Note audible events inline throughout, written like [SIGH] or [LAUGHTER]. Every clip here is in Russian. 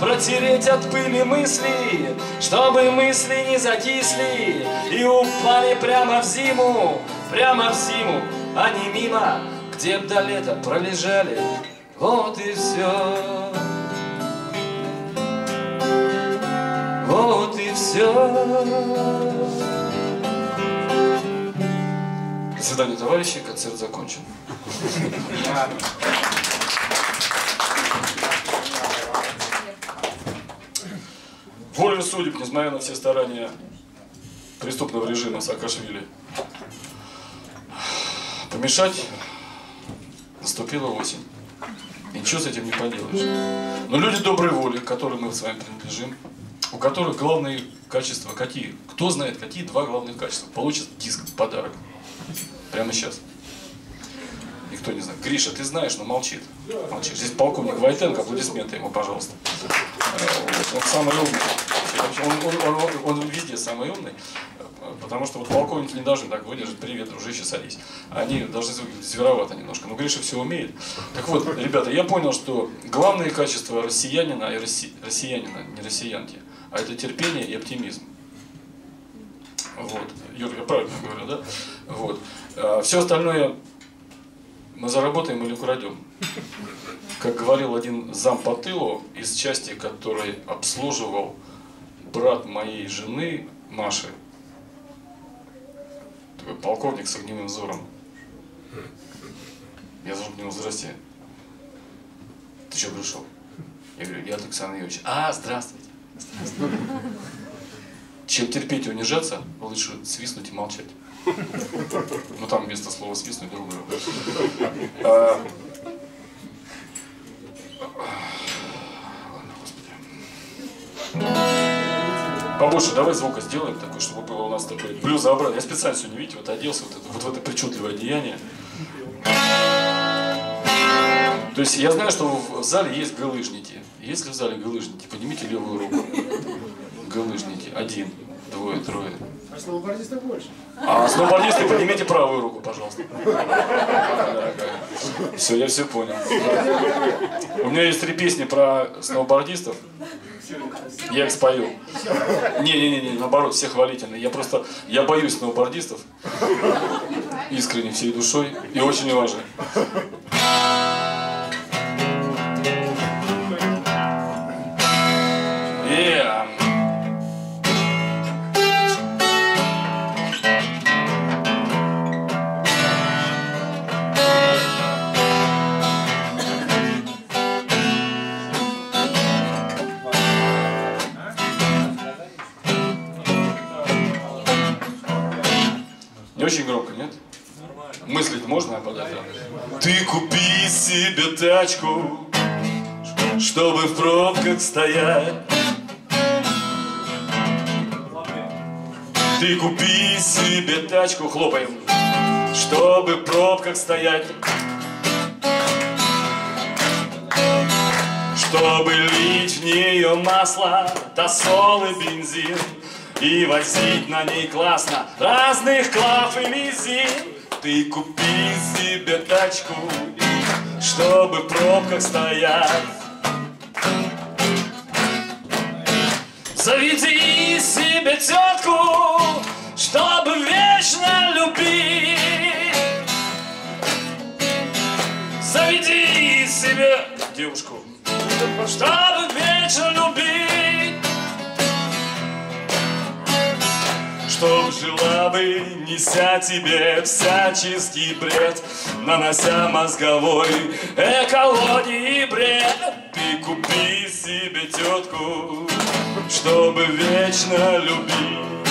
Протереть от пыли мысли, чтобы мысли не закисли И упали прямо в зиму, прямо в зиму. А не мимо, где б до лета пролежали. Вот и все Вот и все До свидания, товарищи, концерт закончен. Волю судеб, несмотря на все старания преступного режима Саакашвили, помешать наступила осень. И ничего с этим не поделаешь. Но люди доброй воли, к которым мы с вами принадлежим, у которых главные качества какие? Кто знает, какие два главных качества? Получит диск в подарок. Прямо сейчас. Никто не знает. Гриша, ты знаешь, но молчит. молчит. Здесь полковник Войтенко, аплодисменты ему, пожалуйста. Он самый умный. Он, он, он, он, везде самый умный, потому что вот полковники не должны так выдержать, привет, дружище, садись. Они должны выглядеть зверовато немножко. Но Гриша все умеет. Так вот, ребята, я понял, что главные качества россиянина и росси... россиянина, не россиянки, а это терпение и оптимизм. Вот. Юр, я правильно говорю, да? Вот. А все остальное мы заработаем или украдем. Как говорил один зам по тылу из части, который обслуживал брат моей жены, Маши, такой полковник с огневым взором. Я зашел к нему, здрасте. Ты что пришел? Я говорю, я Александр Юрьевич. А, здравствуйте. здравствуйте. Чем терпеть и унижаться, лучше свистнуть и молчать. [LAUGHS] Ну там вместо слова свистнуть другое. А, Побольше давай звука сделаем такой, чтобы было у нас такой блюзообразный. Я специально сегодня, видите, вот оделся вот, это, вот в это причудливое одеяние. То есть я знаю, что в зале есть галыжники. Если в зале галыжники, поднимите левую руку. Галыжники. Один, двое, трое. А сноубордистов больше. А сноубордисты, поднимите правую руку, пожалуйста. Все, я все понял. У меня есть три песни про сноубордистов. Я их спою. Не-не-не, наоборот, все хвалительные. Я просто, я боюсь сноубордистов. Искренне, всей душой. И очень уважаю. Мыслить можно под это? Ты купи себе тачку, чтобы в пробках стоять. Ты купи себе тачку, хлопаем, чтобы в пробках стоять. Чтобы лить в нее масло, тосол и бензин И возить на ней классно разных клав и мизин Ты купи себе тачку, чтобы в пробках стоять Заведи себе тетку, чтобы вечно любить. Заведи себе девушку, чтобы вечно любить Чтоб жила бы, неся тебе всяческий бред Нанося мозговой экологии бред. Ты купи себе тетку, чтобы вечно любить.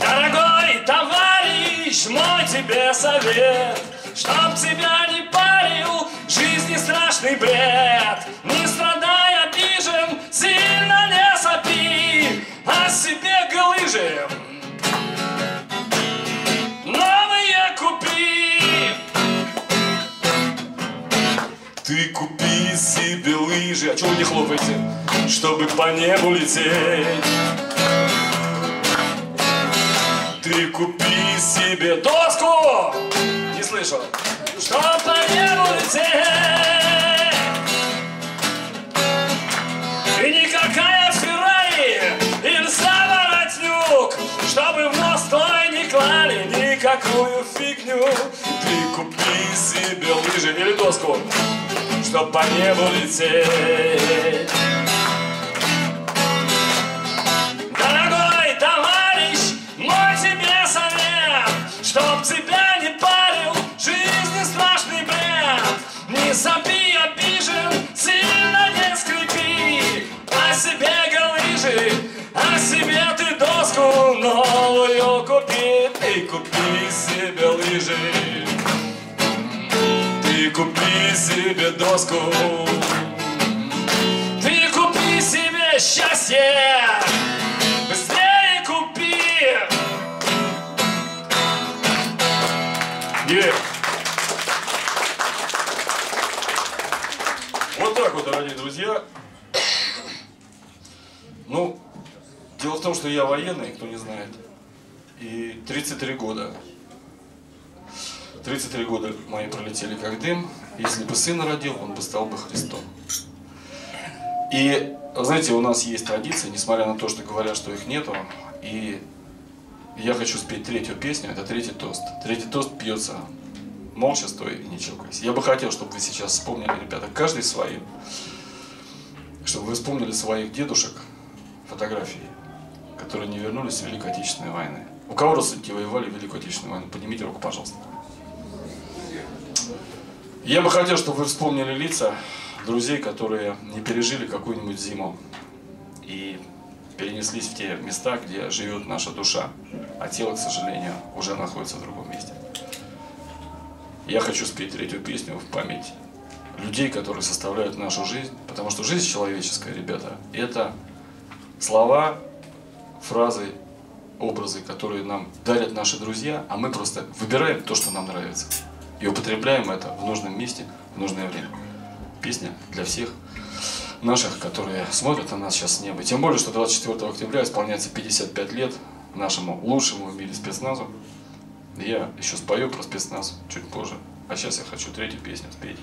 Дорогой товарищ, мой тебе совет Чтоб тебя не парил жизни страшный бред. Не страдай обижен, сильно не сопи А себе галыжи новые купи. Ты купи себе лыжи, а чего вы не хлопаете? Чтобы по небу лететь. Ты купи себе доску. Не слышал? Чтоб по небу лететь всякую фигню. Ты купи себе лыжи или доску Чтоб по небу лететь себе доску Ты купи себе счастье Быстрее купи Yeah. Вот так вот, дорогие друзья. Ну, дело в том, что я военный, кто не знает. И 33 года. 33 года мои пролетели как дым. Если бы сына родил, он бы стал бы Христом. И, знаете, у нас есть традиция, несмотря на то, что говорят, что их нету. И я хочу спеть третью песню, это третий тост. Третий тост пьется молча, стоя и не чокаясь. Я бы хотел, чтобы вы сейчас вспомнили, ребята, каждый свою, чтобы вы вспомнили своих дедушек, фотографии, которые не вернулись с Великой Отечественной войны. У кого родственники воевали в Великую Отечественную войну? Поднимите руку, пожалуйста. Я бы хотел, чтобы вы вспомнили лица друзей, которые не пережили какую-нибудь зиму и перенеслись в те места, где живет наша душа, а тело, к сожалению, уже находится в другом месте. Я хочу спеть третью песню в память людей, которые составляют нашу жизнь, потому что жизнь человеческая, ребята, это слова, фразы, образы, которые нам дарят наши друзья, а мы просто выбираем то, что нам нравится, и употребляем это в нужном месте, в нужное время. Песня для всех наших, которые смотрят на нас сейчас с неба. Тем более, что 24 октября исполняется 55 лет нашему лучшему в мире спецназу. Я еще спою про спецназ чуть позже. А сейчас я хочу третью песню спеть.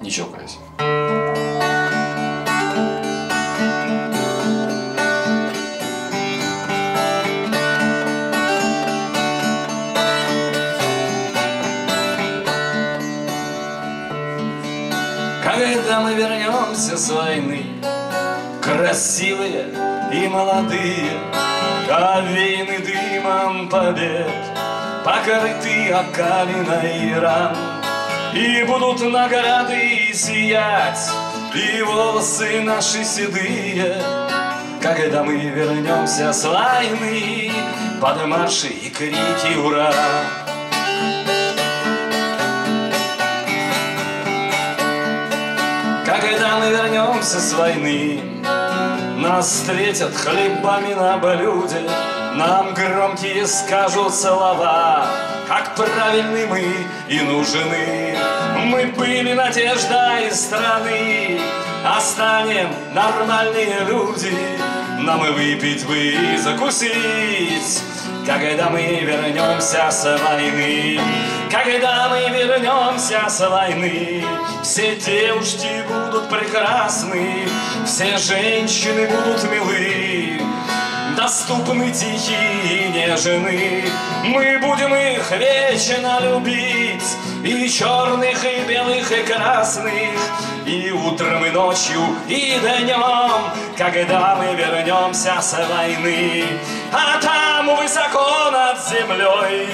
Не чокаясь. Когда мы вернемся с войны, красивые и молодые, Овеяны дымом побед, покрыты окалиной ран, И будут награды сиять, и волосы наши седые, Когда мы вернемся с войны, под марши и крики «Ура!» Когда мы вернемся с войны, нас встретят хлебами на блюде, Нам громкие скажут слова, Как правильны мы и нужны. Мы были надежда из страны, А станем нормальные люди, Нам и выпить бы и закусить, когда мы вернемся с войны, когда мы вернемся с войны, все девушки будут прекрасны, все женщины будут милы, доступны тихие и нежны. Мы будем их вечно любить, и черных, и белых, и красных, и утром, и ночью, и днем, когда мы вернемся с войны. А там высоко над землей,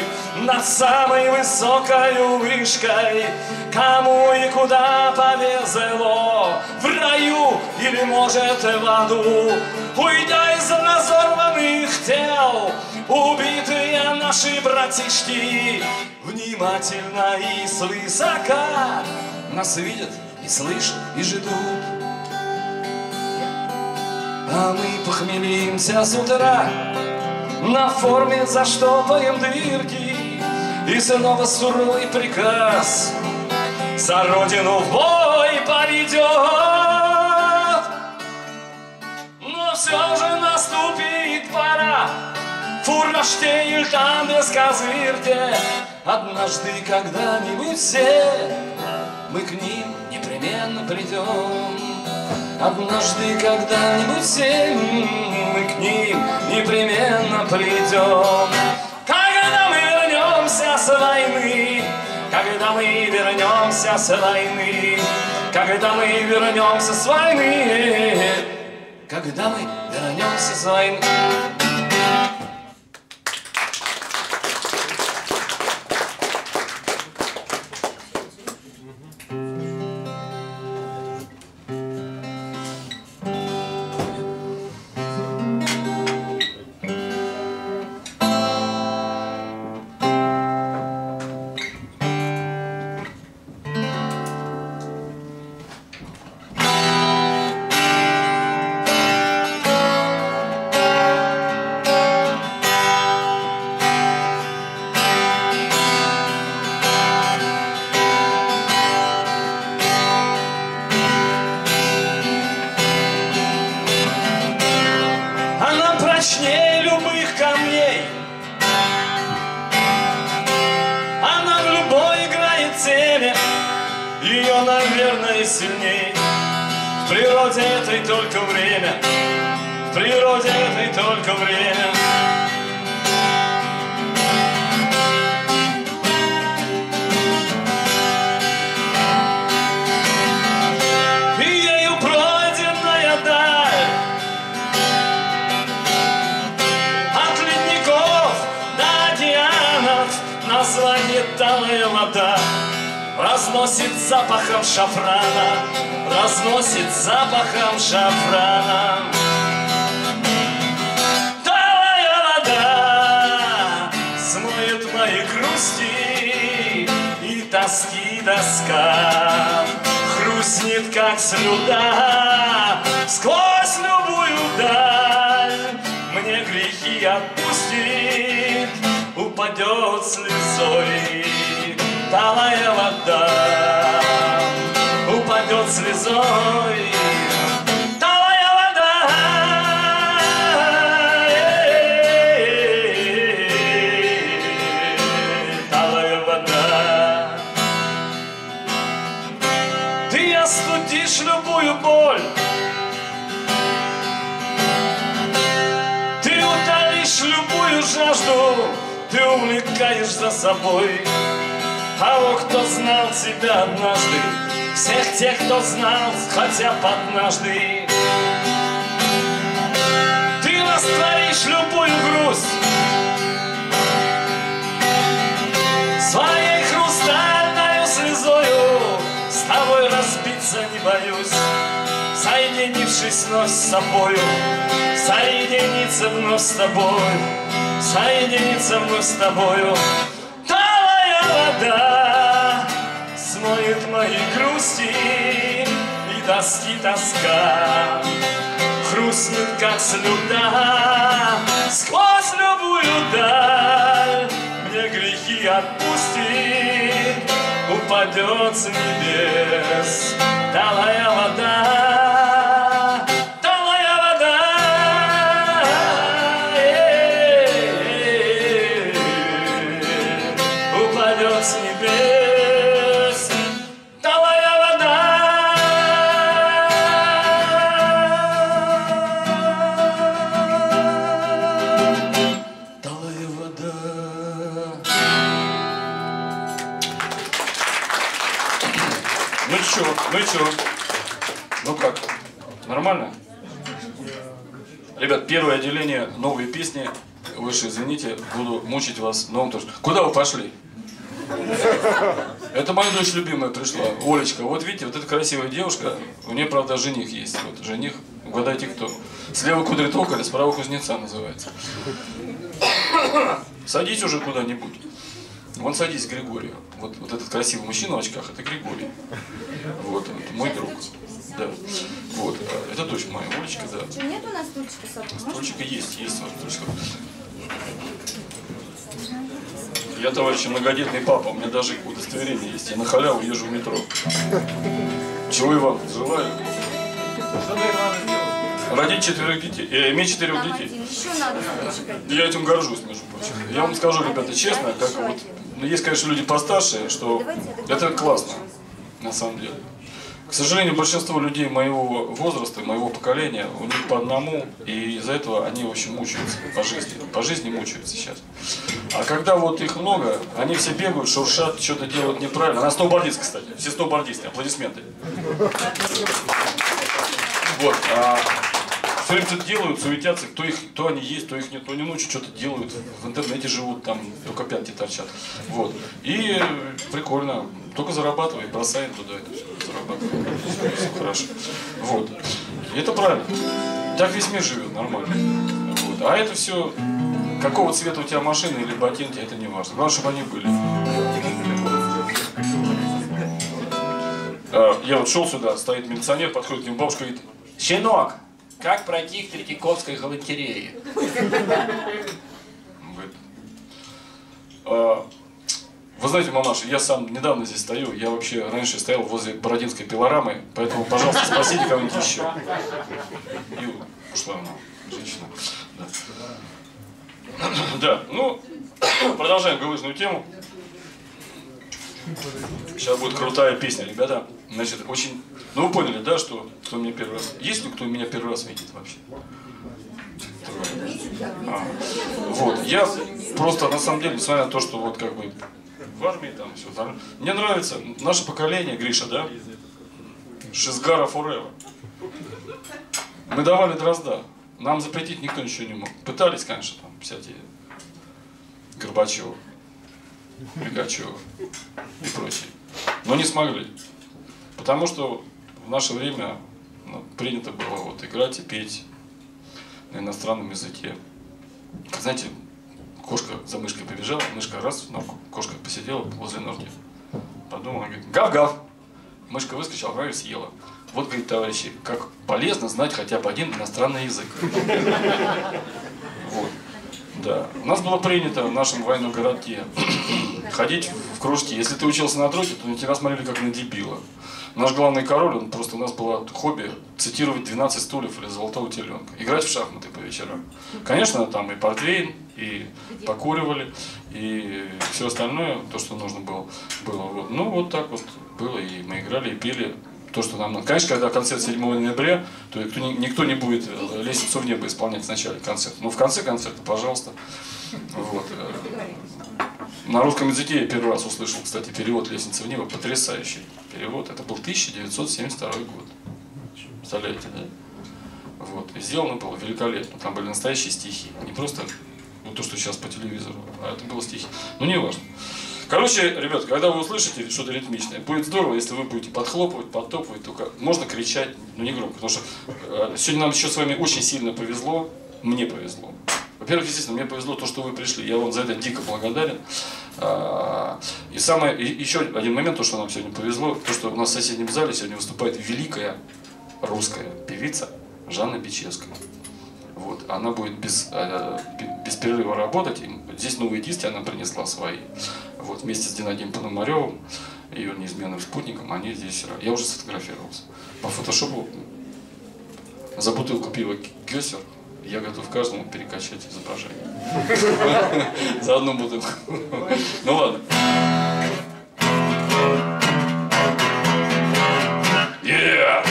над самой высокой вышкой, кому и куда повезло, в раю или, может, в аду, уйдя из разорванных тел, убитые наши братишки, внимательно и свысока нас видят и слышат и ждут. А мы похмелимся с утра, на форме заштопаем дырки, и снова суровый приказ за родину в бой поведет. Но все же наступит пора, фурнаштейн там без козырки. Однажды когда-нибудь все мы к ним непременно придем. Однажды когда-нибудь все мы к ним непременно придем. Войны, когда мы вернемся с войны, когда мы вернемся с войны, когда мы вернемся с войны. Шафрана Разносит запахом шафрана. Талая вода Смоет мои грусти И тоски доска. Хрустнет, как слюда Сквозь любую даль. Мне грехи отпустит Упадет слезой. Талая вода слезой. Талая вода Талая вода Ты остудишь любую боль. Ты утолишь любую жажду. Ты увлекаешь за собой. Того, кто знал тебя однажды Всех тех, кто знал хотя бы однажды. Ты растворишь любую грусть. Своей хрустальной слезою С тобой разбиться не боюсь. Соединившись вновь с собою Соединиться вновь с тобой Соединиться вновь с тобою. Талая вода Смоет мои грусти И тоски тоска. Хрустнет, как слюда Сквозь любую даль. Мне грехи отпустит Упадет с небес Талая вода чё, ну как? Нормально? Ребят, первое отделение, новые песни. Вы извините, буду мучить вас новым тоже. Куда вы пошли? Это моя дочь любимая пришла, Олечка. Вот видите, вот эта красивая девушка, у нее, правда, жених есть. Вот жених, угадайте кто. Слева кудря токаря, справа кузнеца называется. Садись уже куда-нибудь. Вон садись, Григорий. Вот, вот этот красивый мужчина в очках, это Григорий. Вот он, это мой друг. Да. Вот. а, Это дочь моя, Олечка, да. Что, нет у нас стульчика с собой? Стульчика есть, есть вот стульчик. Я, товарищ, многодетный папа, у меня даже удостоверение есть. Я на халяву езжу в метро. Чего и вам желаю. Родить четверых детей, э, иметь четырех детей. Я этим горжусь, между прочим. Я вам скажу, ребята, честно, как вот, ну, есть, конечно, люди постарше, что это классно, на самом деле. К сожалению, большинство людей моего возраста, моего поколения, у них по одному, и из-за этого они, в общем, мучаются по жизни. По жизни мучаются сейчас. А когда вот их много, они все бегают, шуршат, что-то делают неправильно. Она сноубордист, кстати. Все сноубордисты. Аплодисменты. Вот. А что-то делают, суетятся, кто их, то они есть, то их нет, то не ночью что-то делают, в интернете живут, там только пятки торчат. Вот. И прикольно, только зарабатывай, бросаем туда это все, зарабатываем, все, хорошо. Вот. И это правильно. Так весь мир живет, нормально. Вот. А это все, какого цвета у тебя машина или ботинки, это не важно. Главное, чтобы они были. А, Я вот шел сюда, стоит милиционер, подходит к нему, бабушка говорит, щенок, как пройти к Третьяковской говорит, «А, Вы знаете, мамаша, я сам недавно здесь стою, я вообще раньше стоял возле Бородинской пилорамы, поэтому, пожалуйста, спасите кого-нибудь еще. И ушла она, женщина. Да. [CLEARS THROAT] Да, ну, [CLEARS THROAT] продолжаем галыжную тему. Сейчас будет крутая песня, ребята. Значит, очень... Ну, вы поняли, да, что кто меня первый раз... Есть ли кто меня первый раз видит вообще? А, вот, я просто, на самом деле, несмотря на то, что вот как бы в армии там все, там, мне нравится наше поколение, Гриша, да? Шизгара Forever. Мы давали дрозда. Нам запретить никто ничего не мог. Пытались, конечно, там всякие Горбачев, Мигачев и прочие. Но не смогли. Потому что в наше время ну, принято было вот играть и петь на иностранном языке. Знаете, кошка за мышкой побежала, мышка раз, но кошка посидела возле норки. Подумала, говорит, гав-гав. Мышка выскочила, а и съела. Вот, говорит, товарищи, как полезно знать хотя бы один иностранный язык. Вот. Да. У нас было принято в нашем военном городке ходить в кружки. Если ты учился на троке, то на тебя смотрели как на дебила. Наш главный король, он просто у нас было хобби цитировать 12 стульев или золотого теленка. Играть в шахматы по вечерам. Конечно, там и портвейн, и покуривали, и все остальное, то, что нужно было. было вот. Ну, вот так вот было, и мы играли, и пели то, что нам надо. Конечно, когда концерт 7 ноября, то никто не, будет э, лестницу в небо исполнять в начале концерта. Но в конце концерта, пожалуйста. Вот. На русском языке я первый раз услышал, кстати, перевод «Лестница в небо». Потрясающий перевод. Это был 1972 год. Представляете, да? Вот. И сделано было великолепно. Там были настоящие стихи. Не просто вот то, что сейчас по телевизору, а это было стихи. Ну, не важно. Короче, ребят, когда вы услышите что-то ритмичное, будет здорово, если вы будете подхлопывать, подтопывать, только можно кричать, но не громко, потому что э, сегодня нам еще с вами очень сильно повезло, мне повезло. Во-первых, естественно, мне повезло то, что вы пришли, я вам за это дико благодарен. А, И самое, еще один момент, то, что нам сегодня повезло, то, что у нас в соседнем зале сегодня выступает великая русская певица Жанна Бичевская. Вот. Она будет без, э, бе- без перерыва работать. И здесь новые диски она принесла свои. Вот. Вместе с Геннадием Пономаревым, ее неизменным спутником, они здесь... Я уже сфотографировался. По фотошопу за бутылку пива Гессер я готов каждому перекачать изображение. [LAUGHS] За одну бутылку. [LAUGHS] Ну ладно. Yeah!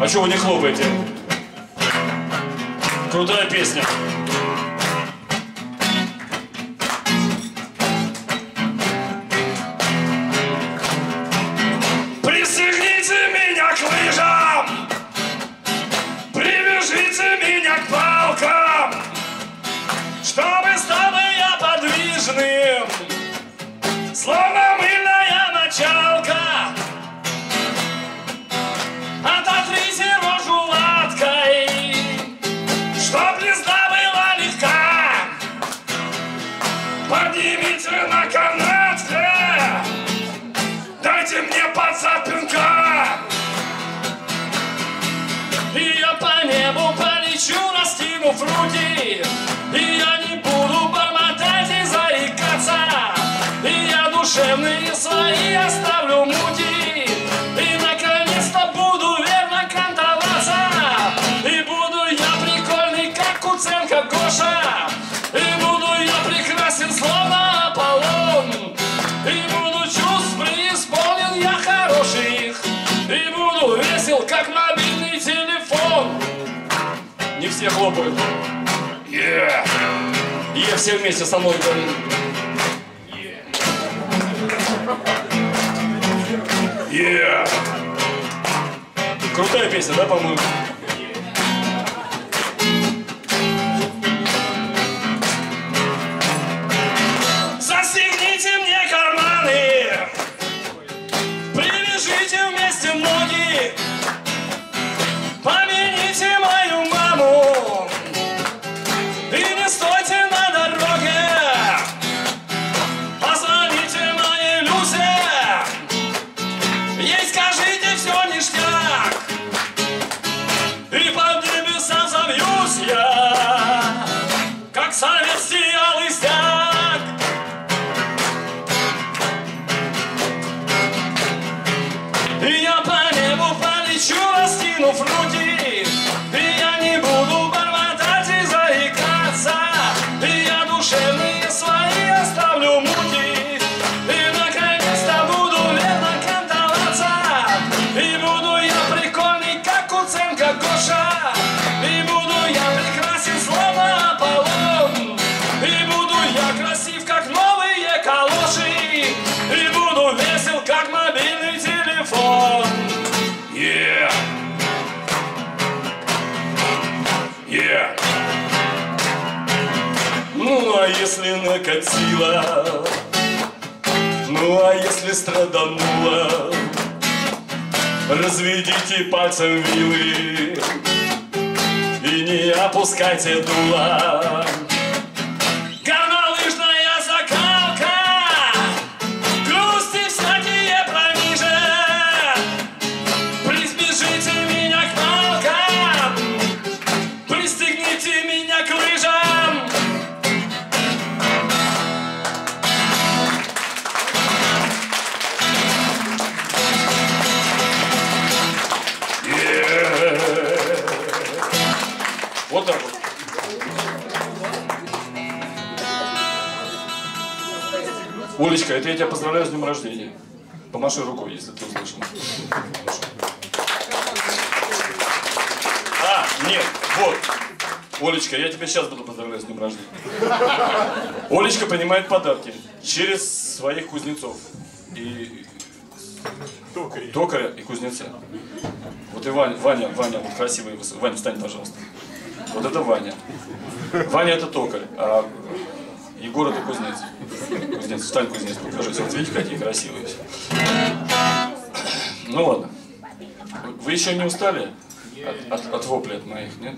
А чего вы не хлопаете? Крутая песня. Словно мыльная мочалка. Ототрите рожу латкой, чтоб езда была легка. Поднимите на канатке, дайте мне подзапинка. И я по небу полечу, раскинув руки, душевные свои оставлю муки. И наконец-то буду верно кантоваться. И буду я прикольный, как Куценко Гоша. И буду я прекрасен, словно Аполлон. И буду чувств преисполнен я хороших. И буду весел, как мобильный телефон. Не все хлопают. Yeah! Я все вместе со мной говорю. Yeah. Крутая песня, да, по-моему? Если накатило, ну а если страданула, разведите пальцем вилы и не опускайте дула. Это я тебя поздравляю с днем рождения. Помаши рукой, если ты услышал. А, нет, вот. Олечка, я тебя сейчас буду поздравлять с днем рождения. Олечка принимает подарки через своих кузнецов. И токаря и кузнеца. Вот и Ваня, Ваня, Ваня, вот красивый, высокий. Ваня, встань, пожалуйста. Вот это Ваня. Ваня это токарь, а Егор это кузнец. Кузнец, встань, кузнец, покажите. Вот видите, какие красивые все. Ну ладно. Вы- еще не устали от, от, от вопли от моих, нет?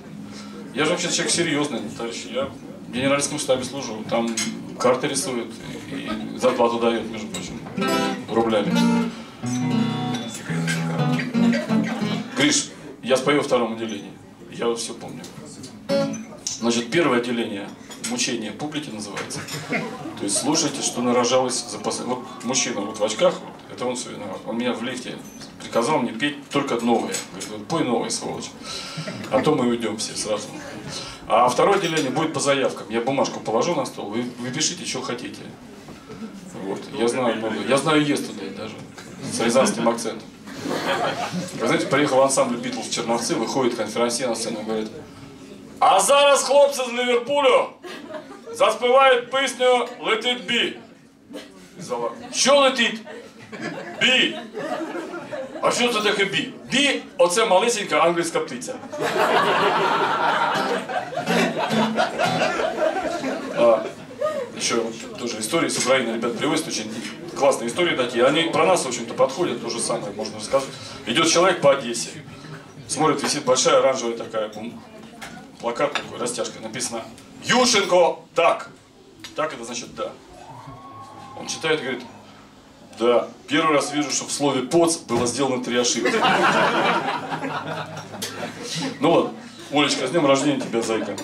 Я же вообще человек серьезный, товарищи. Я в генеральском штабе служу. Там карты рисуют и, зарплату дают, между прочим, рублями. Гриш, я спою во втором отделении. Я все помню. Значит, первое отделение мучение публики называется. То есть слушайте, что нарожалось за послед... Вот мужчина вот в очках, вот, это он все виноват. Он меня в лифте приказал мне петь только новые. Говорит, пой новые, сволочь. А то мы уйдем все сразу. А второе отделение будет по заявкам. Я бумажку положу на стол, вы, вы пишите, что хотите. Вот. Я знаю много. Я знаю Естудей даже. С рязанским акцентом. Вы знаете, приехал ансамбль Битлз в Черновцы, выходит конферансье на сцену и говорит, а зараз хлопці з Ліверпулю заспівають пісню Let it be. Із зала, Що летить? Бі. А що це таке бі? Бі оце малесенька англійська птиця. А, еще вот тоже истории с Украины, ребят, привозят очень классные истории такие. Они про нас, в общем-то, подходят, то же самое можно рассказывать. Идет человек по Одессе, смотрит, висит большая оранжевая такая бум- плакат такой, растяжка, написано «Ющенко так». Так это значит «да». Он читает и говорит, да, первый раз вижу, что в слове «поц» было сделано три ошибки. Ну ладно, Олечка, с днем рождения тебя, зайка.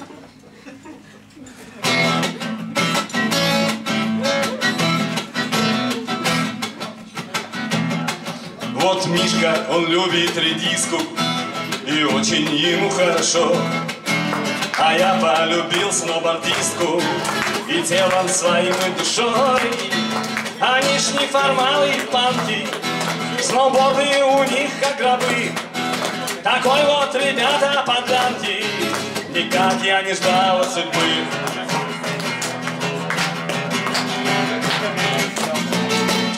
Вот Мишка, он любит редиску, и очень ему хорошо. А я полюбил сноубордистку, и телом своим, и душой. Они ж не формалы и панки, сноуборды у них как гробы. Такой вот, ребята, подлянки, Никак я не ждал судьбы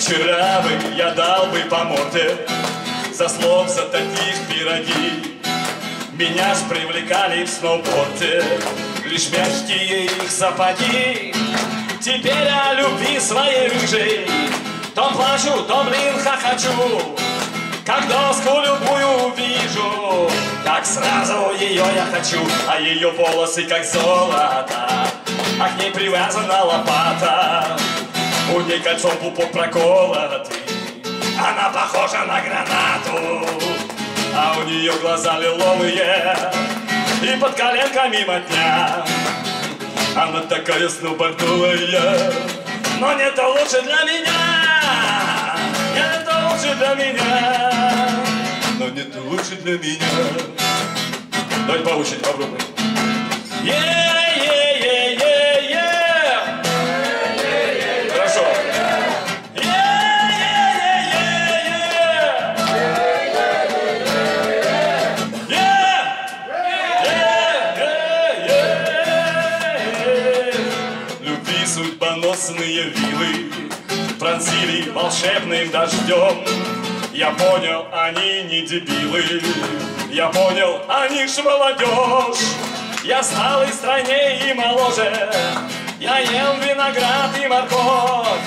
Вчера бы я дал бы по морде За слов, за таких пироги Меня ж привлекали в сноуборде. Лишь мягкие их сапоги Теперь о любви своей рыжей. То плачу, то, блин, хохочу. Как доску любую увижу Как сразу ее я хочу. А ее волосы как золото А к ней привязана лопата. У ней кольцо в пупок проколотый Она похожа на гранату А у нее глаза лиловые И под коленками мотня. Она такая сноубордовая Но не то лучше для меня Не то лучше для меня Но не то лучше для меня. Давайте по очереди попробуем. Е-е-е-е-е волшебным дождем. Я понял, они не дебилы. Я понял, они ж молодежь. Я стал и стройнее, и моложе. Я ем виноград и морковь.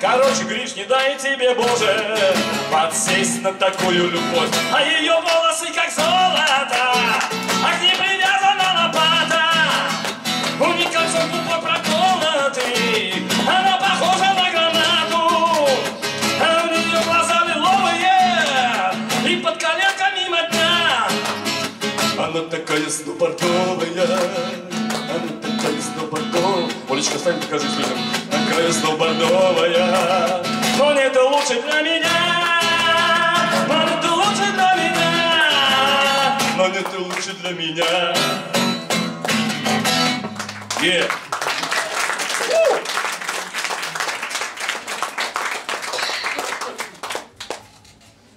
Короче, Гриш, не дай тебе, Боже, подсесть на такую любовь. А ее волосы как золото, а к ней привязана лопата. У них кольцо пупок для меня. Yeah.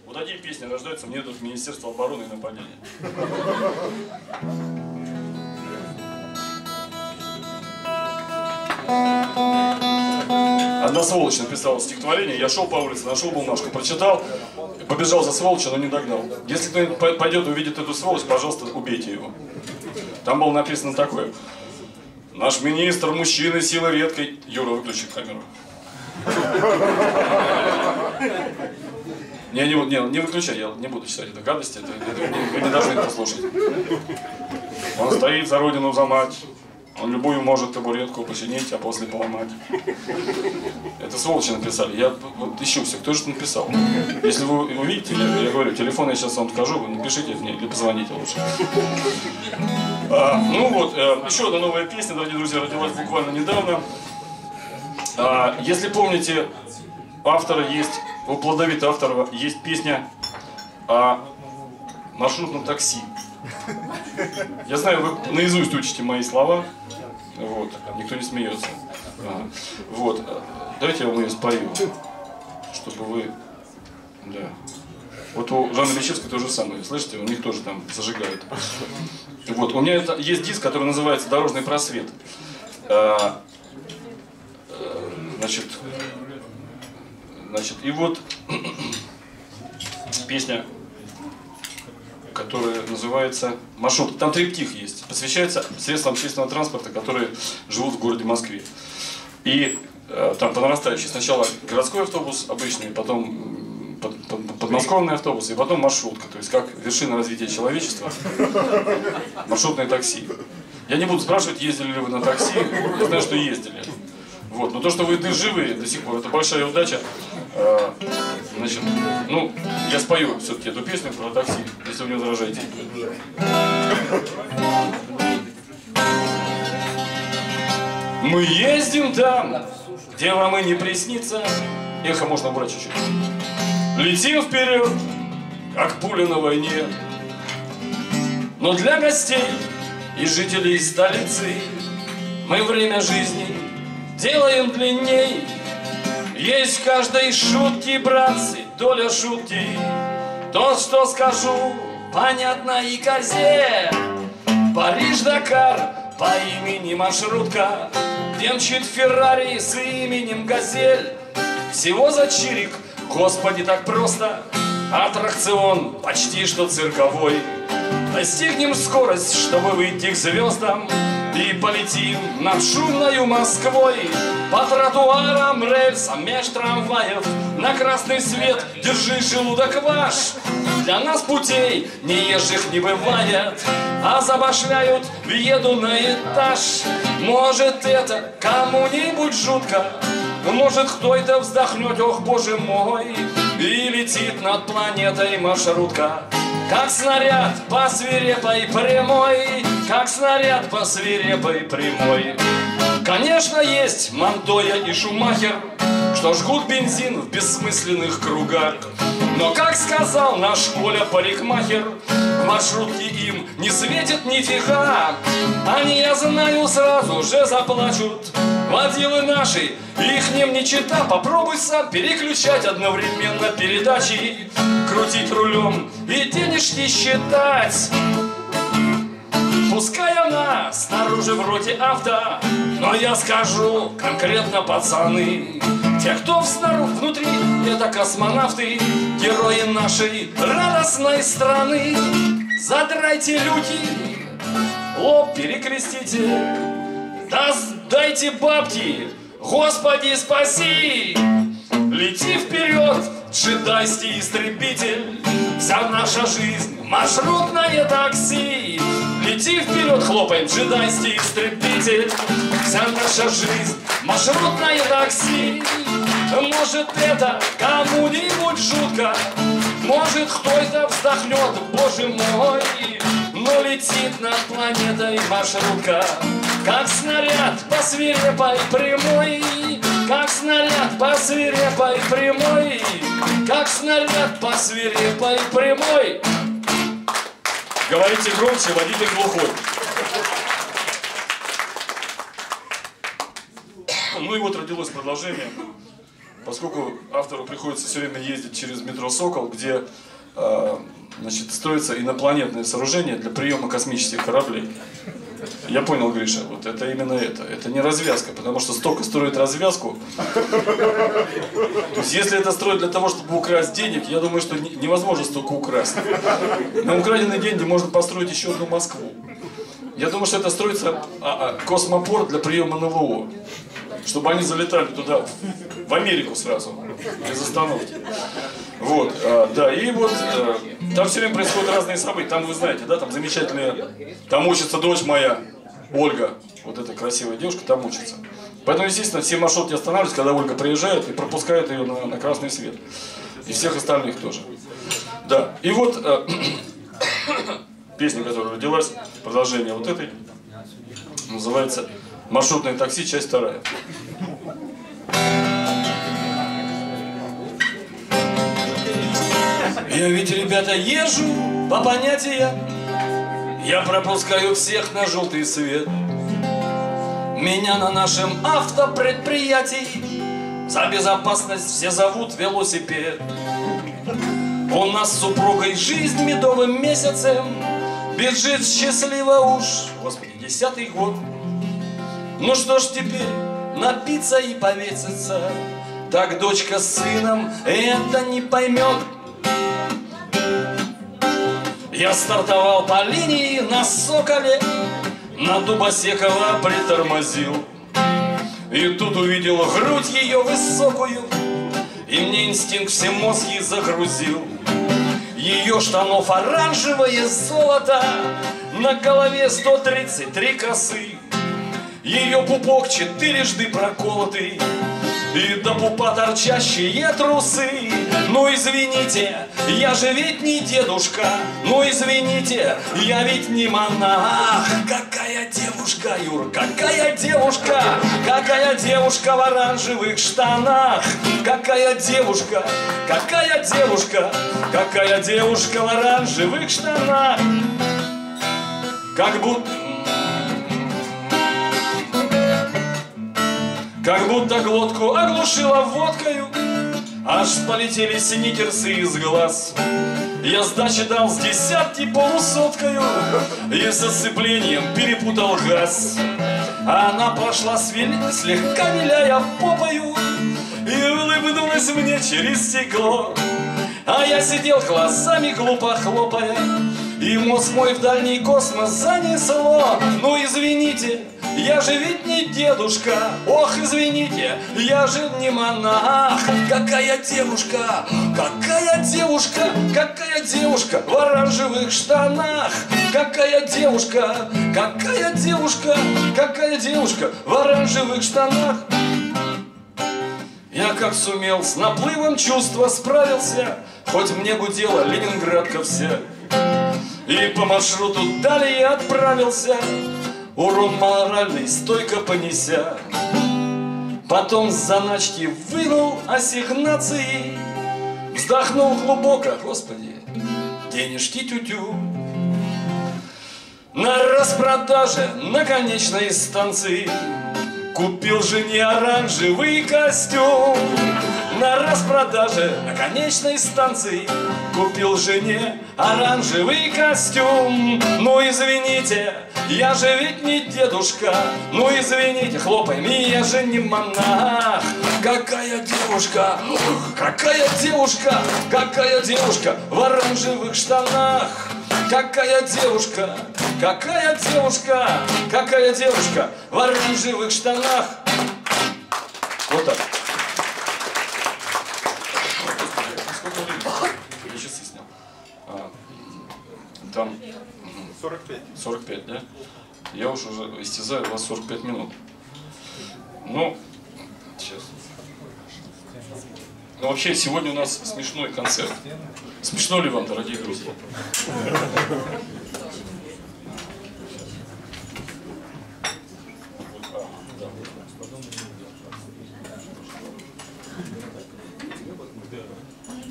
Вот такие песни рождаются, мне тут Министерство обороны и нападения. Одна сволочь написала стихотворение, я шел по улице, нашел бумажку, прочитал, побежал за сволочью, но не догнал. Если кто-нибудь по- пойдет и увидит эту сволочь, пожалуйста, убейте его. Там было написано такое. Наш министр, мужчина, сила редкой. Юра, выключи камеру. Не, не, не, не выключай, я не буду читать это гадости, это, это- вы не должны это слушать. Он стоит за родину, за мать. Он любую может табуретку починить, а после поломать. Это сволочи написали. Я вот ищу все, кто же это написал. Если вы увидите, я, я говорю, телефон я сейчас вам скажу, вы напишите мне или позвоните лучше. А, ну вот, э, еще одна новая песня, дорогие друзья, родилась буквально недавно. А, если помните, автора есть, у плодовитого автора есть песня о маршрутном такси. Я знаю, вы наизусть учите мои слова. Вот, никто не смеется. А, вот, давайте я вам ее спою, чтобы вы, да. Вот у Жанны Лещевской то же самое, слышите, у них тоже там зажигают. Вот, у меня это, есть диск, который называется «Дорожный просвет». А, э, Значит, значит, и вот [CLEARS THROAT] песня, которая называется «Маршрут». Там триптих есть, посвящается средствам общественного транспорта, которые живут в городе Москве. И э, там по нарастающей сначала городской автобус обычный, потом под- под- подмосковный автобус, и потом маршрутка. То есть как вершина развития человечества маршрутное такси. Я не буду спрашивать, ездили ли вы на такси, я знаю, что ездили. Вот. Но то, что вы живые до сих пор, это большая удача. Э, Значит, ну, я спою все-таки эту песню про такси, если вы не возражаете. Мы ездим там, где вам и не приснится. Эхо можно убрать чуть-чуть. Летим вперед, как пуля на войне. Но для гостей и жителей столицы мы время жизни делаем длинней. Есть в каждой шутке, братцы, доля шутки. То, что скажу, понятно и козе. Париж-Дакар по имени маршрутка, где мчит Феррари с именем Газель. Всего за чирик, господи, так просто, аттракцион почти что цирковой. Достигнем скорость, чтобы выйти к звездам И полетим над шумною Москвой. По тротуарам, рельсам, меж трамваев На красный свет держи желудок ваш. Для нас путей неезжих не бывает А забашляют, въеду на этаж. Может это кому-нибудь жутко? Может кто-то вздохнет, ох боже мой. И летит над планетой маршрутка как снаряд по свирепой прямой, Как снаряд по свирепой прямой. Конечно, есть Монтоя и Шумахер, Что жгут бензин в бессмысленных кругах. Но, как сказал наш Коля парикмахер, В маршрутке им не светит нифига. Они, я знаю, сразу же заплачут. Водилы наши, их ним не чита, Попробуй сам переключать одновременно передачи крутить рулем и денежки считать. Пускай она снаружи вроде авто, но я скажу конкретно, пацаны, те, кто снаружи, внутри, это космонавты, герои нашей радостной страны. Задрайте люки, лоб перекрестите, да дайте бабки, Господи, спаси! Лети вперед, джедайский истребитель. Вся наша жизнь маршрутное такси. Лети вперед, хлопаем, джедайский истребитель. Вся наша жизнь маршрутное такси Может это кому-нибудь жутко Может кто-то вздохнет, боже мой Но летит над планетой маршрутка Как снаряд по свирепой прямой как снаряд по свирепой прямой, как снаряд по свирепой прямой. Говорите громче, водитель глухой. Ну и вот родилось продолжение. Поскольку автору приходится все время ездить через метро «Сокол», где э, значит, строится инопланетное сооружение для приема космических кораблей. Я понял, Гриша, вот это именно это. Это не развязка, потому что столько строит развязку. То есть, если это строить для того, чтобы украсть денег, я думаю, что невозможно столько украсть. На украденные деньги можно построить еще одну Москву. Я думаю, что это строится а, а, космопорт для приема НЛО. Чтобы они залетали туда, в Америку сразу, без остановки. Вот, а, да, и вот а, там все время происходят разные события. Там, вы знаете, да, там замечательная, там учится дочь моя, Ольга, вот эта красивая девушка, там учится. Поэтому, естественно, все маршруты останавливаются, когда Ольга приезжает и пропускает ее на, на красный свет. И всех остальных тоже. Да, и вот э, [COUGHS] песня, которая родилась, продолжение вот этой, называется «Маршрутное такси, часть вторая». Я ведь, ребята, езжу по понятиям. Я пропускаю всех на желтый свет. Меня на нашем автопредприятии За безопасность все зовут велосипед. У нас с супругой жизнь медовым месяцем. Бежит счастливо уж, господи, десятый год Ну что ж теперь, напиться и повеситься Так дочка с сыном это не поймет я стартовал по линии на Соколе, На Дубосекова притормозил. И тут увидел грудь ее высокую, И мне инстинкт все мозги загрузил. Ее штанов оранжевое золото, На голове 133 косы, Ее пупок четырежды проколотый, и до пупа торчащие трусы. Ну извините, я же ведь не дедушка Ну извините, я ведь не монах. Какая девушка, Юр, какая девушка Какая девушка в оранжевых штанах. Какая девушка, какая девушка Какая девушка в оранжевых штанах. Как будто Как будто глотку оглушила водкою Аж полетели сникерсы из глаз. Я сдачи дал с десятки полусоткою И с зацеплением перепутал газ. Она пошла свиль, слегка виляя попою И улыбнулась мне через стекло. А я сидел глазами глупо хлопая И мозг мой в дальний космос занесло. Ну извините, я же ведь не дедушка, ох, извините, я же не монах. Какая девушка, какая девушка, какая девушка в оранжевых штанах. Какая девушка, какая девушка, какая девушка в оранжевых штанах. Я как сумел с наплывом чувства справился, Хоть мне гудела Ленинградка вся. И по маршруту далее отправился Урон моральный стойко понеся. Потом с заначки вынул ассигнации. Вздохнул глубоко, господи, денежки тю-тю На распродаже на конечной станции Купил жене оранжевый костюм на распродаже на конечной станции. Купил жене оранжевый костюм. Ну извините, я же ведь не дедушка. Ну извините, хлопаем, я же не монах. Какая девушка, какая девушка, какая девушка В оранжевых штанах. Какая девушка, какая девушка, какая девушка в оранжевых штанах. Вот так. Там 45. 45, да? Я уж уже истязаю вас 45 минут. Ну, сейчас. Ну, вообще, сегодня у нас смешной концерт. Смешно ли вам, дорогие друзья?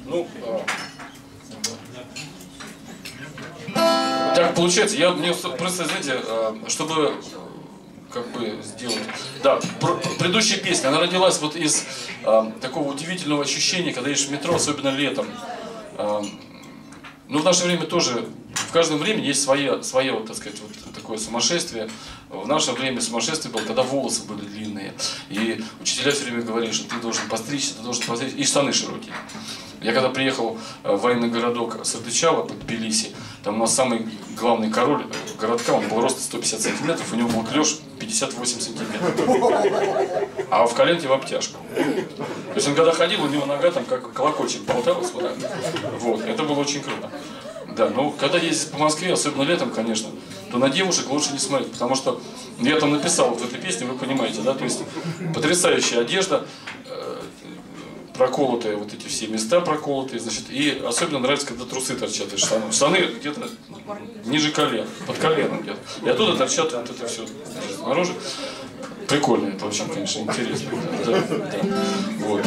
Ну, получается, я мне просто, знаете, э, чтобы как бы сделать. Да, предыдущая песня, она родилась вот из э, такого удивительного ощущения, когда едешь в метро, особенно летом. Э, ну, в наше время тоже, в каждом времени есть свое, свое вот, так сказать, вот такое сумасшествие. В наше время сумасшествие было, когда волосы были длинные. И учителя все время говорили, что ты должен постричься, ты должен постричься, и штаны широкие. Я когда приехал э, в военный городок Сардычава под Тбилиси, там у нас самый главный король городка, он был роста 150 сантиметров, у него был клеш 58 сантиметров. А в коленке в обтяжку. То есть он когда ходил, у него нога там как колокольчик болталась вот так. Вот, это было очень круто. Да, но когда ездить по Москве, особенно летом, конечно, то на девушек лучше не смотреть, потому что я там написал в этой песне, вы понимаете, да, то есть потрясающая одежда, проколотые вот эти все места проколотые, значит, и особенно нравится, когда трусы торчат из штанов. Штаны где-то ниже колен, под коленом где-то. И оттуда торчат вот это все снаружи. Прикольно, это очень, конечно, интересно. Да, да. Вот.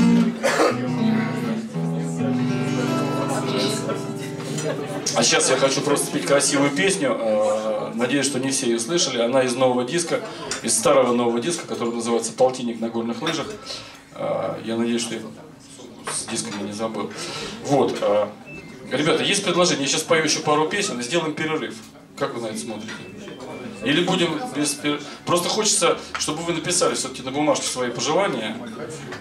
А сейчас я хочу просто спеть красивую песню. Э, надеюсь, что не все ее слышали. Она из нового диска, из старого нового диска, который называется «Полтинник на горных лыжах». Э, я надеюсь, что с дисками не забыл. Вот. А, ребята, есть предложение. Я сейчас пою еще пару песен сделаем перерыв. Как вы на это смотрите? Или будем без перерыва? Просто хочется, чтобы вы написали все-таки на бумажке свои пожелания,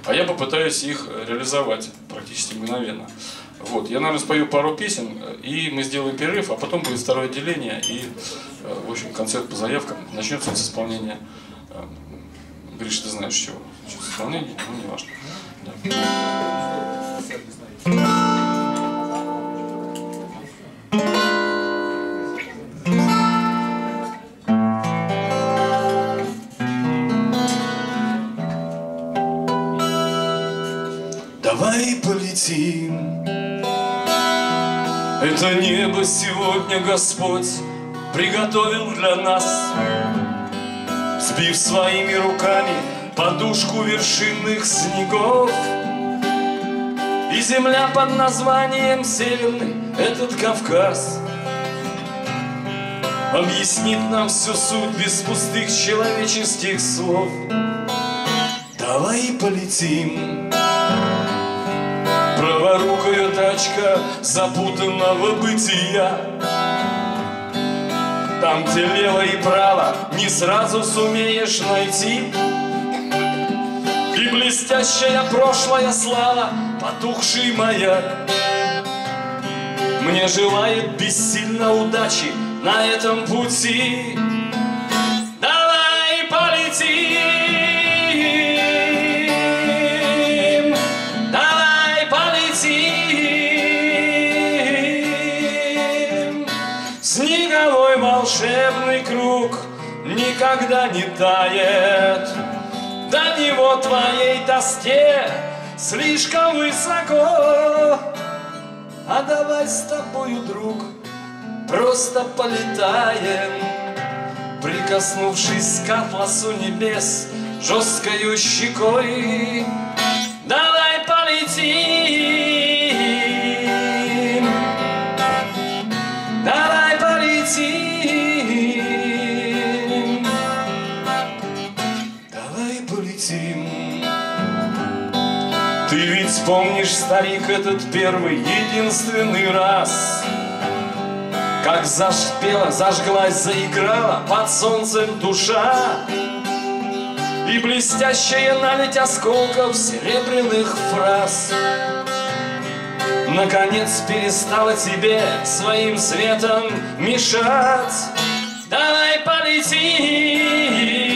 а я попытаюсь их реализовать практически мгновенно. Вот, я, наверное, спою пару песен, и мы сделаем перерыв, а потом будет второе отделение, и, э, в общем, концерт по заявкам начнется с исполнения. Э, Гриш, ты знаешь чего? С исполнения, ну, не важно. Да. Давай полетим Это небо сегодня Господь Приготовил для нас Сбив своими руками Подушку вершинных снегов. И земля под названием Северный, этот Кавказ Объяснит нам всю суть без пустых человеческих слов. Давай полетим. Праворукою так скачка запутанного бытия. Там, где лево и право не сразу сумеешь найти Блестящая прошлая слава, потухший маяк Мне желает бессильно удачи на этом пути Давай полетим, давай полетим. Снеговой волшебный круг никогда не тает. До него твоей тоске слишком высоко. А давай с тобою, друг, просто полетаем. Прикоснувшись к атласу небес жесткою щекой, Давай полетим, помнишь, старик, этот первый, единственный раз, как зашпела, зажглась, заиграла под солнцем душа И блестящая налить осколков серебряных фраз. Наконец перестала тебе своим светом мешать. Давай полетим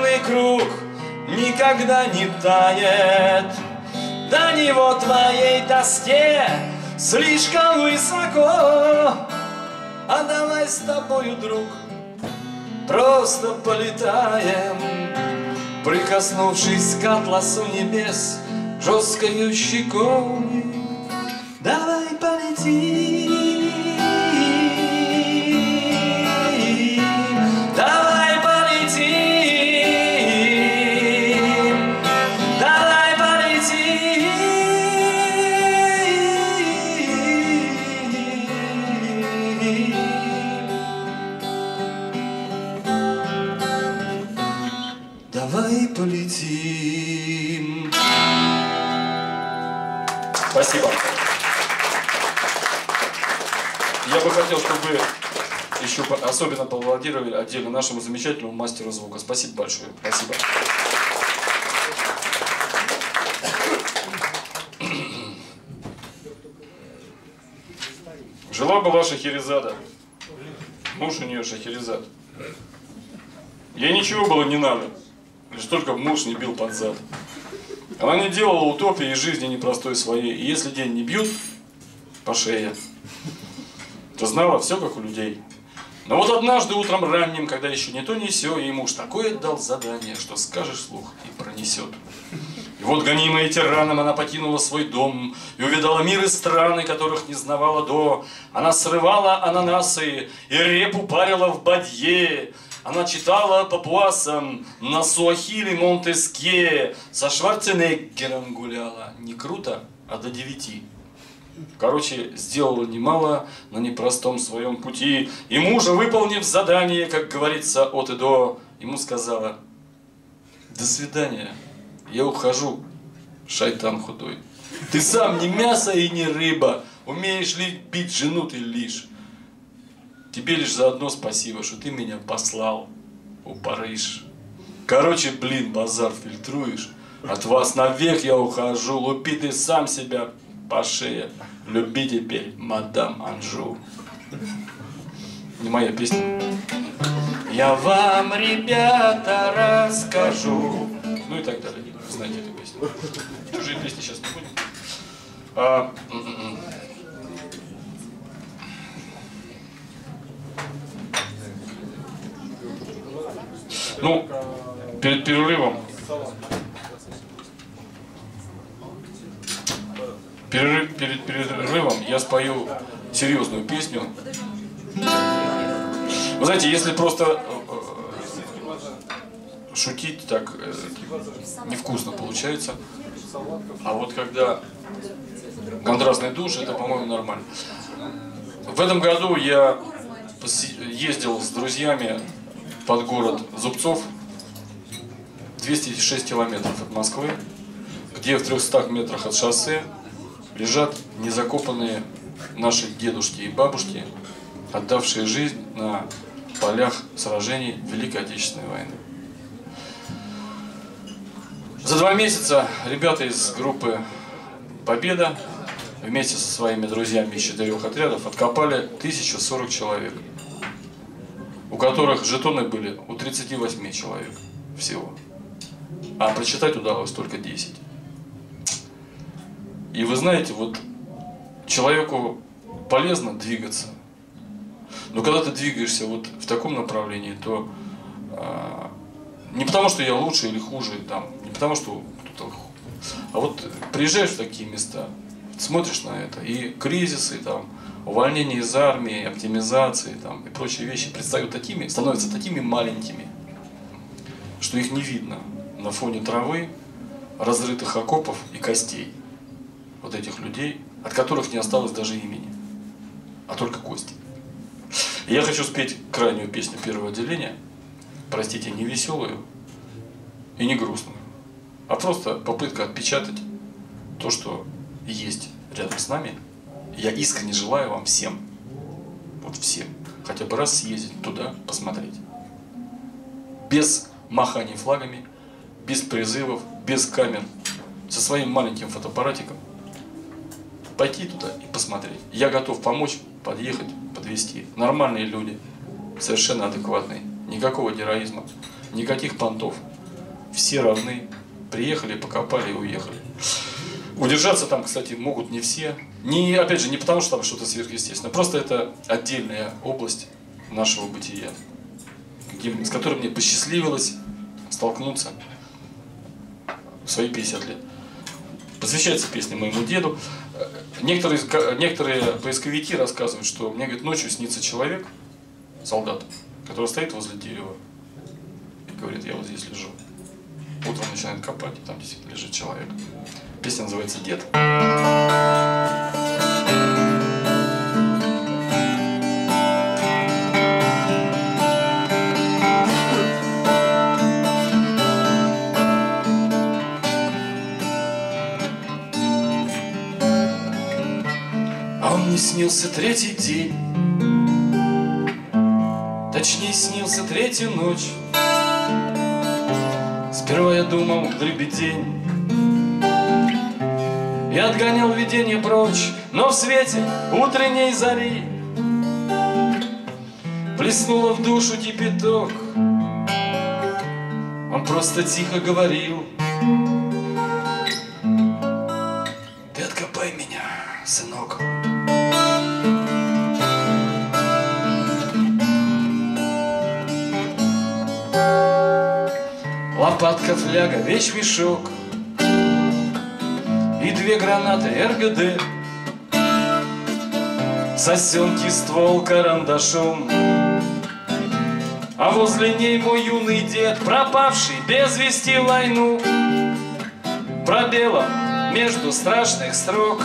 волшебный круг никогда не тает. До него твоей тоске слишком высоко. А давай с тобою, друг, просто полетаем, Прикоснувшись к атласу небес жесткою щекой. Давай полетим, Спасибо. Я бы хотел, чтобы вы еще особенно поаплодировали отдельно нашему замечательному мастеру звука. Спасибо большое. Спасибо. Жила-была Шахерезада. Муж у нее Шахерезад. Ей ничего было не надо. Лишь только муж не бил под зад. Она не делала утопии из жизни непростой своей. И если день не бьют по шее, то знала все как у людей. Но вот однажды утром ранним, когда еще не то не сё, ей муж такое дал задание, что скажешь слух и пронесет. И вот, гонимая тираном, она покинула свой дом и увидала мир и страны, которых не знавала до. Она срывала ананасы и репу парила в бадье. Она читала папуасам на Суахиле Монтеске, со Шварценеггером гуляла. Не круто, а до девяти. Короче, сделала немало на непростом своем пути. И мужа, выполнив задание, как говорится, от и до, ему сказала, до свидания, я ухожу, шайтан худой. Ты сам не мясо и не рыба, умеешь ли бить жену ты лишь. Тебе лишь за одно спасибо, что ты меня послал у Париж. Короче, блин, базар фильтруешь. От вас навек я ухожу, лупи ты сам себя по шее. Люби теперь, мадам Анжу. Не моя песня. Я вам, ребята, расскажу. Ну и так далее. Знаете эту песню. Чужие песни сейчас не будем. А, Ну, перед перерывом перерыв, перед перерывом я спою серьезную песню. Вы знаете, если просто э, э, шутить так э, невкусно получается, а вот когда контрастный душ, это, по-моему, нормально. В этом году я ездил с друзьями под город Зубцов, 206 километров от Москвы, где в 300 метрах от шоссе лежат незакопанные наши дедушки и бабушки, отдавшие жизнь на полях сражений Великой Отечественной войны. За два месяца ребята из группы «Победа» вместе со своими друзьями из четырех отрядов откопали 1040 человек, которых жетоны были у 38 человек всего. А прочитать удалось только 10. И вы знаете, вот человеку полезно двигаться. Но когда ты двигаешься вот в таком направлении, то а, не потому, что я лучше или хуже, там, не потому, что кто-то а вот приезжаешь в такие места, смотришь на это, и кризисы, там, увольнение из армии, оптимизации там, и прочие вещи предстают такими, становятся такими маленькими, что их не видно на фоне травы, разрытых окопов и костей вот этих людей, от которых не осталось даже имени, а только кости. И я хочу спеть крайнюю песню первого отделения, простите, не веселую и не грустную, а просто попытка отпечатать то, что есть рядом с нами. Я искренне желаю вам всем, вот всем, хотя бы раз съездить туда, посмотреть. Без маханий флагами, без призывов, без камер, со своим маленьким фотоаппаратиком пойти туда и посмотреть. Я готов помочь, подъехать, подвести. Нормальные люди, совершенно адекватные. Никакого героизма, никаких понтов. Все равны. Приехали, покопали и уехали. Удержаться там, кстати, могут не все. Не, опять же, не потому, что там что-то сверхъестественное. Просто это отдельная область нашего бытия, каким- с которой мне посчастливилось столкнуться в свои 50 лет. Посвящается песня моему деду. Некоторые, некоторые поисковики рассказывают, что мне говорит, ночью снится человек, солдат, который стоит возле дерева и говорит, я вот здесь лежу. Утром начинает копать, и там действительно лежит человек. Песня называется «Дед». А мне снился третий день. Точнее снился третью ночь. Сперва я думал дребедень И отгонял видение прочь Но в свете утренней зари Плеснуло в душу кипяток. Он просто тихо говорил Ты откопай меня, сынок Лопатка, фляга, вещь-мешок И две гранаты РГД. Сосенки, ствол карандашом. А возле ней мой юный дед Пропавший без вести войну. Пробелом между страшных строк.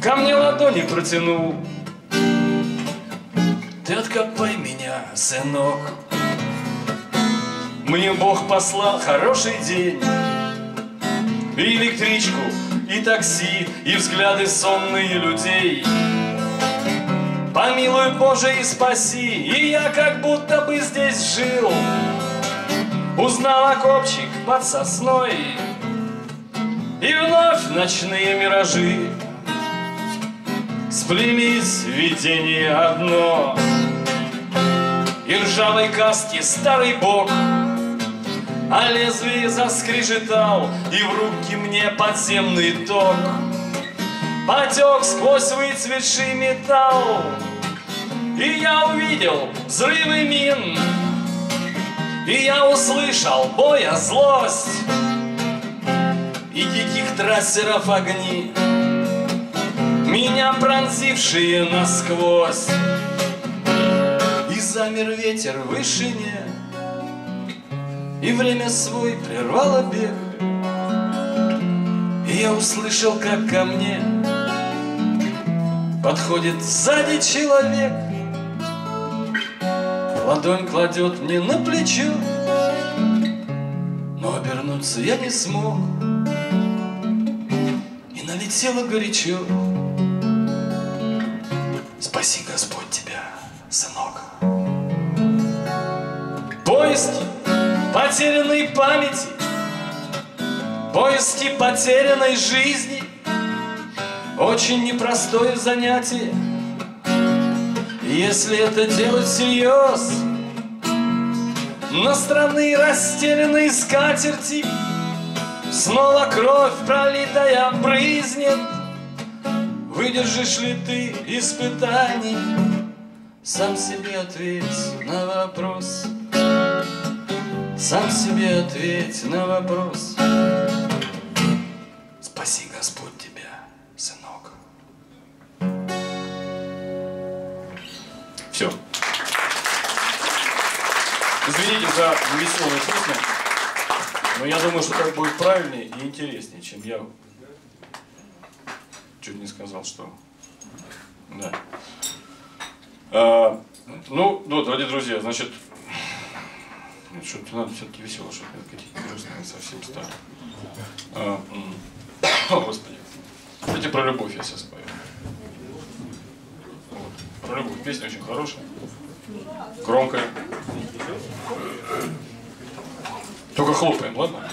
Ко мне ладони протянул. Ты откопай меня, сынок. Мне Бог послал хороший день И электричку, и такси, и взгляды сонные людей. Помилуй, Боже, и спаси, и я как будто бы здесь жил. Узнал окопчик под сосной И вновь ночные миражи. Сплелись видение одно. И ржавой каски старый бог а лезвие заскрежетал, и в руки мне подземный ток Потек сквозь выцветший металл, и я увидел взрывы мин, и я услышал боя злость и диких трассеров огни, меня пронзившие насквозь. И замер ветер в вышине, и время свой прервало бег. И я услышал, как ко мне Подходит сзади человек. Ладонь кладет мне на плечо Но обернуться я не смог. И налетело горячо. Спаси Господь тебя, сынок. Поиски потерянной памяти Поиски потерянной жизни. Очень непростое занятие. Если это делать всерьез На странные расстеленные скатерти Снова кровь пролитая брызнет Выдержишь ли ты испытаний? Сам себе ответь на вопрос сам себе ответь на вопрос. Спаси Господь тебя, сынок. Все. Извините за веселую песню, но я думаю, что так будет правильнее и интереснее, чем я чуть не сказал, что... Да. А, ну, вот, дорогие друзья, значит, нет, что-то надо все-таки весело, чтобы какие-то грустные совсем стали. А, [COUGHS] о, Господи. Давайте про любовь я сейчас. Вот. Про любовь. Песня очень хорошая. Громкая. Только хлопаем, ладно?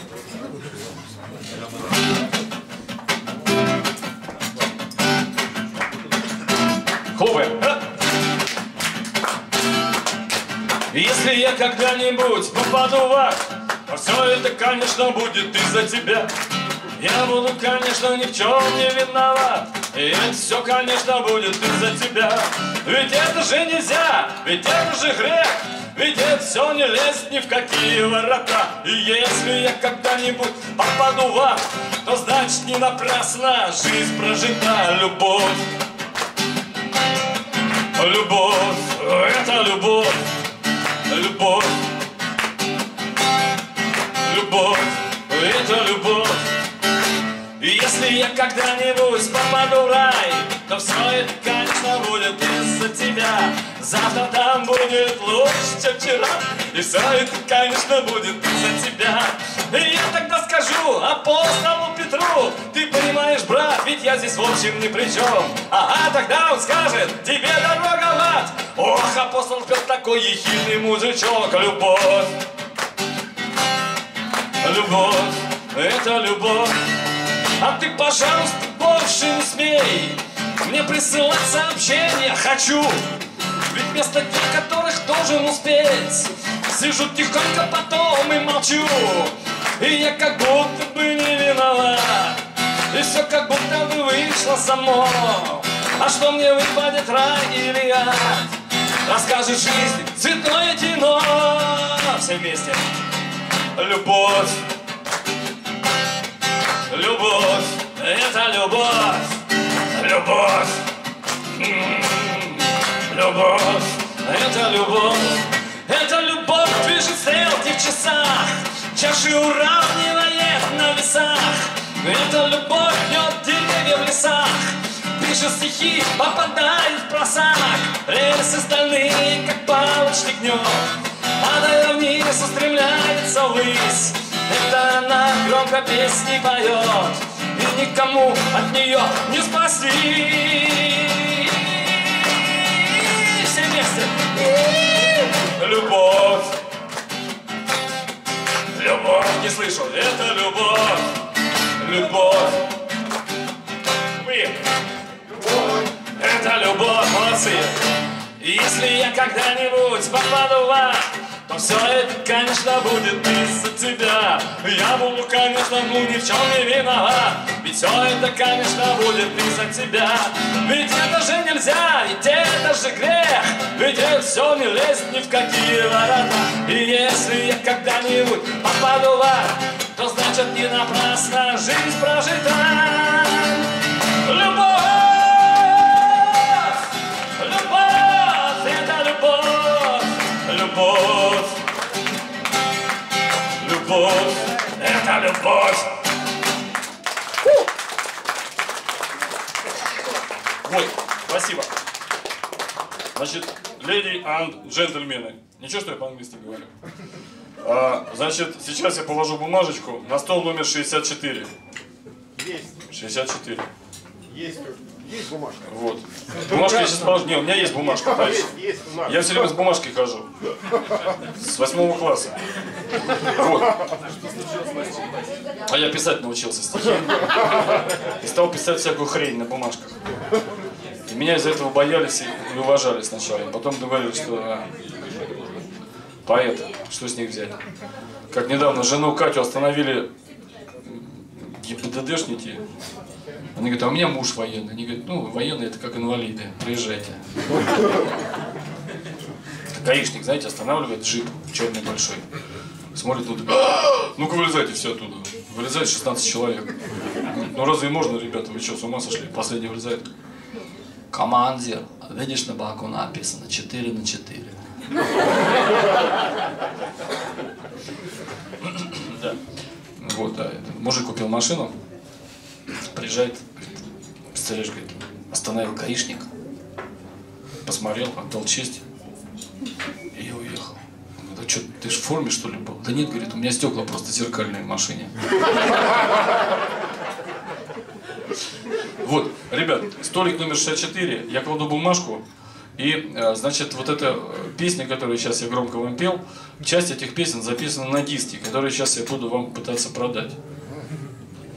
Хлопаем. Если я когда-нибудь попаду в ад, то все это, конечно, будет из-за тебя. Я буду, конечно, ни в чем не виноват. И это все, конечно, будет из-за тебя. Ведь это же нельзя, ведь это же грех. Ведь это все не лезет ни в какие ворота. И если я когда-нибудь попаду в ад, то значит не напрасно жизнь прожита. Любовь, любовь, я когда-нибудь попаду в рай, то все это, конечно, будет из-за тебя. Завтра там будет лучше, чем вчера, и все это, конечно, будет из-за тебя. И я тогда скажу апостолу Петру, ты понимаешь, брат, ведь я здесь в общем ни при чем. Ага, тогда он скажет, тебе дорога в ад. Ох, апостол Петр такой ехидный мужичок, любовь. Любовь, это любовь. А ты, пожалуйста, больше не смей Мне присылать сообщения. Хочу. Ведь вместо тех, которых должен успеть Сижу тихонько потом и молчу. И я как будто бы не виноват. И все как будто бы вышло само. А что мне выпадет рай или ад? Расскажет жизнь цветное кино Все вместе. Любовь Любовь, это любовь, любовь, М, любовь, это любовь, это любовь движет стрелки в часах, чаши уравнивает на весах, это любовь гнет деревья в лесах, пишет стихи, попадает в просак, рельсы стальные, как палочный гнет, падая вниз, устремляется ввысь. Это она громко песни поет И никому от нее не спасти Все вместе. Любовь. Любовь, не слышу, это любовь. Любовь. Вы Это любовь, молодцы. Если я когда-нибудь попаду в ад то все это, конечно, будет из-за тебя. Я буду, конечно, ну ни в чем не виноват. Ведь все это, конечно, будет из-за тебя. Ведь это же нельзя, ведь это же грех. Ведь это все не лезет ни в какие ворота. И если я когда-нибудь попаду в ад То значит не напрасно жизнь прожита. Любовь, любовь, это любовь! Любовь, любовь, это любовь. Вот, спасибо. Значит, Леди и джентльмены. Ничего, что я по-английски говорю. А, значит, сейчас я положу бумажечку на стол номер 64. Есть, 64. есть, есть бумажка. Вот. Бумажка я сейчас положу. Не, у меня есть бумажка. Дальше. [LAUGHS] Есть, есть нас. Я все время с бумажкой хожу. С восьмого класса. Вот. А я писать научился стихи. И стал писать всякую хрень на бумажках. И меня из-за этого боялись и уважали сначала. Потом говорили, что а, поэт, что с них взять. Как недавно жену Катю остановили ГИБДДшники. Они говорят, а у меня муж военный. Они говорят, ну, военные это как инвалиды, приезжайте. Гаишник, знаете, останавливает джип черный большой. Смотрит, ну, «А, ну-ка вылезайте все оттуда. Вылезает 16 человек. Ну разве можно, ребята, вы что, с ума сошли? Последний вылезает. Командир, видишь, на боку написано 4 на 4. Да. Вот, да. Мужик купил машину, приезжает, говорит, представляешь, говорит, остановил гаишник, посмотрел, отдал честь и уехал. Он говорит, а что, ты же в форме, что ли, был? Да нет, говорит, у меня стекла просто зеркальные в машине. Вот, ребят, столик номер 64, я кладу бумажку, и, э, значит, вот эта э, песня, которую сейчас я громко вам пел, часть этих песен записана на диске, которые сейчас я буду вам пытаться продать.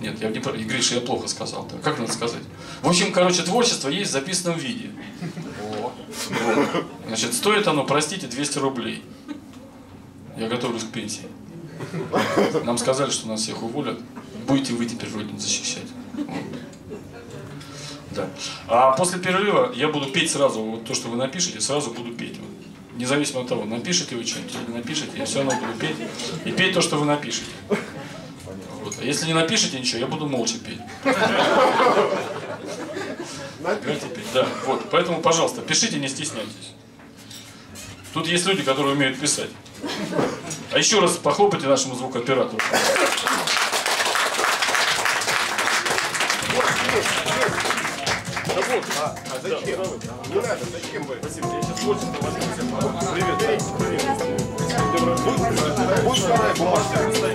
Нет, я не про... Гриша, я плохо сказал. -то. Как надо сказать? В общем, короче, творчество есть в записанном виде. Значит, стоит оно, простите, 200 рублей. Я готовлюсь к пенсии. Нам сказали, что нас всех уволят. Будете вы теперь родину защищать. Вот. Да. А после перерыва я буду петь сразу, вот то, что вы напишете, сразу буду петь. Вот. Независимо от того, напишите вы что-нибудь или не напишите, я все равно буду петь. И петь то, что вы напишете. Вот. А если не напишите ничего, я буду молча петь. Играйте петь. Да, вот. Поэтому, пожалуйста, пишите, не стесняйтесь. Тут есть люди, которые умеют писать. А еще раз похлопайте нашему звукооператору. А, а зачем? Не надо, зачем вы? Спасибо. Я сейчас творчество возьму. Привет. Будь вторая бумажка.